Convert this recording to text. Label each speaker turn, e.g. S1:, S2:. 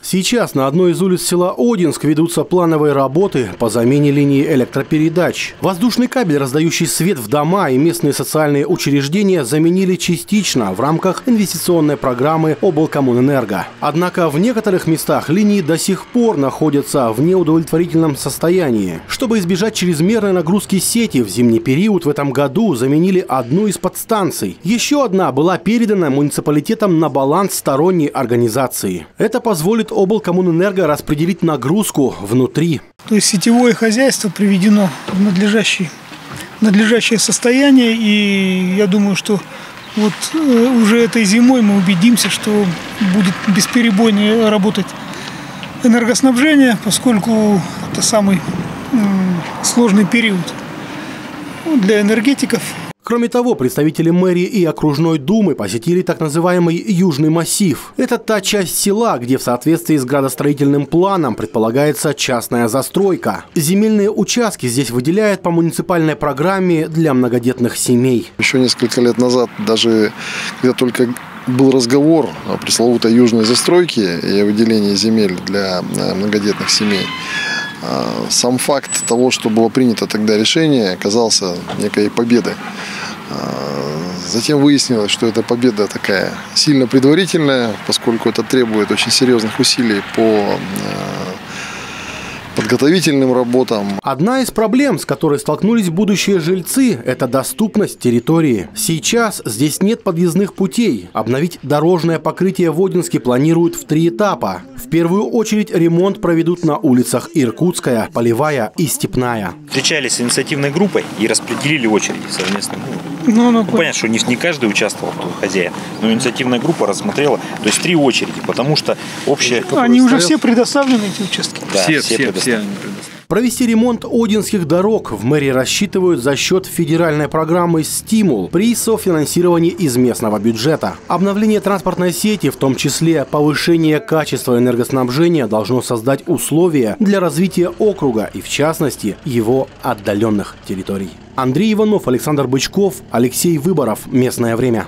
S1: Сейчас на одной из улиц села Одинск ведутся плановые работы по замене линии электропередач. Воздушный кабель, раздающий свет в дома и местные социальные учреждения, заменили частично в рамках инвестиционной программы облкоммунэнерго. Однако в некоторых местах линии до сих пор находятся в неудовлетворительном состоянии. Чтобы избежать чрезмерной нагрузки сети в зимний период, в этом году заменили одну из подстанций. Еще одна была передана муниципалитетом на баланс сторонней организации. Это позволит облкоммунэнерго распределить нагрузку внутри.
S2: То есть сетевое хозяйство приведено в надлежащий, надлежащее состояние, и я думаю, что вот э, уже этой зимой мы убедимся, что будет бесперебойно работать энергоснабжение, поскольку это самый сложный период для энергетиков
S1: Кроме того, представители мэрии и окружной думы посетили так называемый Южный массив. Это та часть села, где в соответствии с градостроительным планом предполагается частная застройка. Земельные участки здесь выделяют по муниципальной программе для многодетных семей.
S3: Еще несколько лет назад, даже когда только был разговор о пресловутой южной застройке и о выделении земель для э, многодетных семей, а, сам факт того, что было принято тогда решение, оказался некой победой. А, затем выяснилось, что эта победа такая сильно предварительная, поскольку это требует очень серьезных усилий по а, подготовительным работам.
S1: Одна из проблем, с которой столкнулись будущие жильцы, это доступность территории. Сейчас здесь нет подъездных путей. Обновить дорожное покрытие в Одинске планируют в три этапа. В первую очередь ремонт проведут на улицах Иркутская, Полевая и Степная.
S4: Встречались с инициативной группой и распределили очереди совместно. Ну, ну, ну, понятно, что не, не каждый участвовал, кто хозяин, но инициативная группа рассмотрела, то есть три очереди, потому что общая...
S2: Они уже все предоставлены, эти участки?
S4: Да, все, все, все, все
S1: Провести ремонт одинских дорог в мэрии рассчитывают за счет федеральной программы «Стимул» при софинансировании из местного бюджета. Обновление транспортной сети, в том числе повышение качества энергоснабжения, должно создать условия для развития округа и, в частности, его отдаленных территорий. Андрей Иванов, Александр Бычков, Алексей Выборов. Местное время.